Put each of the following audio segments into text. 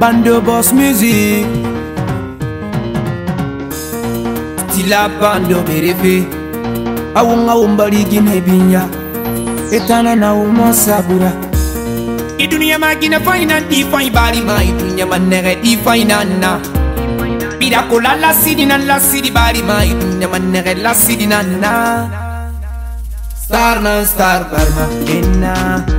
Bando boss music Tila bando berefe Awunga umbali gine binya Etana na umo sabura I dunia magina faina di fai bari ma I dunia manere di fai nana Pirakola la sidi nan la sidi bari ma I dunia manere la sidi nana Star nan star parma enna Star nan star parma enna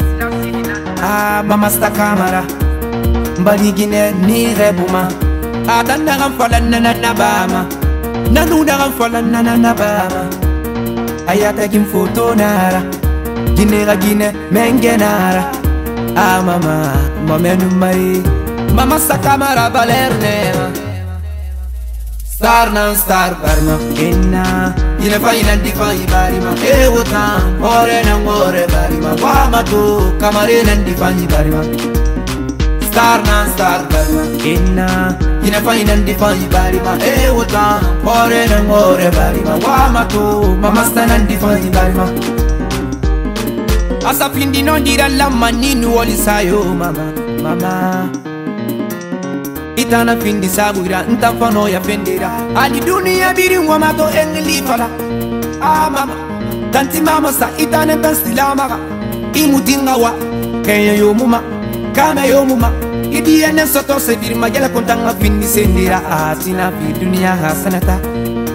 Ah, ma bamastakamara mbaligine nirebuma adandagan falannana nabama nanudagan falannana nabama ayatagin fotonara ginega gine mengenara amama mamenumai mamastakamara balernema star nan star barma kenna ina faina di fa ibari ma ke wota ore na ore bari ma wa ma tu kamare nan di fa ibari ma star nan star barma kenna ina faina di fa ibari ma e wota ore na ore bari ma wa ma tu mama star nan di fa ibari ma asa pindi no dira la manini wali sayo mama mama itana findi sabuira ntafano yafendera ali dunia biringwa mato engilifala amama ah, tanti mama sa itane tansilamaka imutinga wa kenya yomuma kama yomuma ibiene soto sebirima yala kontanga findi sendera asina fi dunia hasanata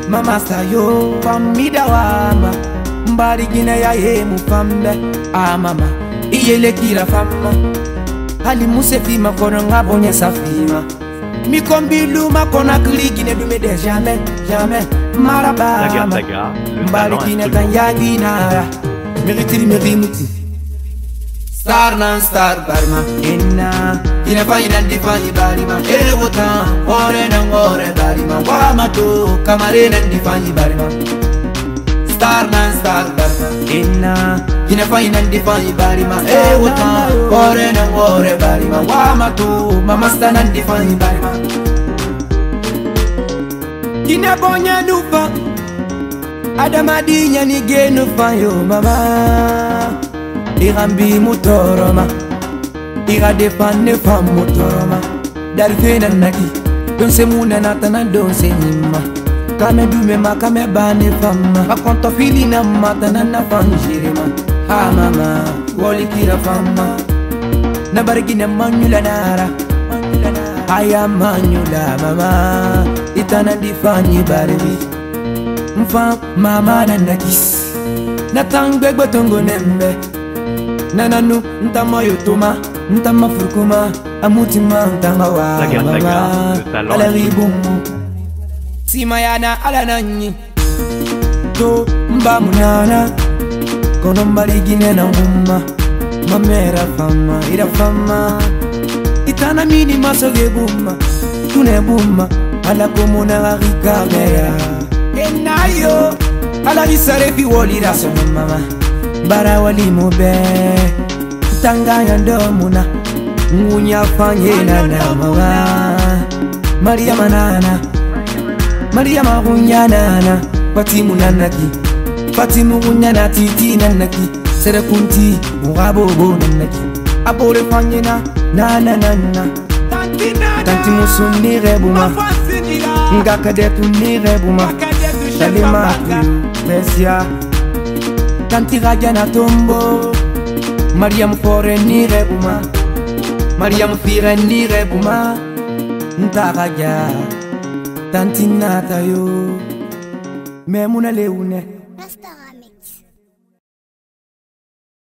mama sa yo famida wama mbarigina yayemu fambe amama ah, iyelekira famma ali musefima kononga bonye safima mikombiluma kona kligine dumede jame jame maraba mbalikine tanyagina miritiri mirimuti star nan star barima ina ina fayina difani barima ewota ore nan ore barima wamato kamare nan difani barima star nan star barima ina kore inafaina ndifai balima ewota eh, ore nangore balima wamatu mamastana ndifai balima kinabonya nufa adamadinya yo mama irambi mutoroma iradefane fam mutoroma naki, donse muna natana donse nima kame ma kame bane famma akonto filinamma tananna fanjirima ah mama wolikira fama nabarigine manyula nara aya manyula mama itana difanyi barbi mfa mama nanakisi natangwe gbotongo nembe nananu ntama yotoma ntama furukuma amutima ntama wa mama alaribumu simayana alananyi to mba munana Kono marigine na umma Mamera fama, ira fama Itana mini maso ge bumma Tune bumma Ala komo na gari kamera Enayo Ala isare fi woli raso mama Bara wali mobe Tanga yando muna Ngunya fanye na nama wa Maria manana Maria magunya nana Kwa timu nanaki Maria Fati mugunya na titi na naki Sere kunti mugabo bo na naki Apore fanye na na na na na Tanti musu ni rebuma Nga kadetu ni rebuma Shali maku mesia Tanti raja na tombo Mariam fore ni rebuma Mariam fire ni rebuma Nta raja Tanti nata yo Memuna leune Tanti nata yo